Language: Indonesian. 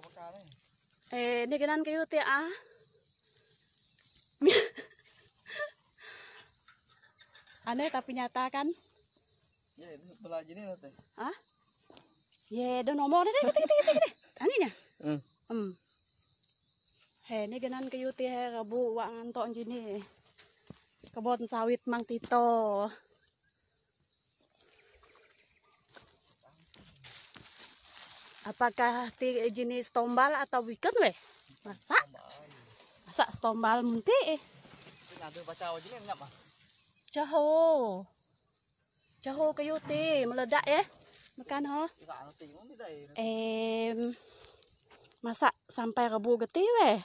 bakal nih. Eh, ini ganan kayo ti ah. Aneh tapi nyata kan? Ya, ini gini loh teh. Hah? Ye, do nomor deh, gede gede gede. Tanginya. Hmm. Hmm. He, ini ganan kayo ti he kabu wa ngantok gini. Kebon sawit Mang Tito. Apakah ti jenis tombal atau weekend weh? Masa? Masa tombal munti? Jaho. Jaho kayo ti, meledak ya. Makan ho. Em, masa sampai rebu geti weh?